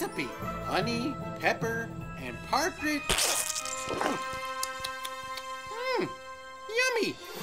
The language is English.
recipe. Honey, pepper, and partridge. Mmm, yummy.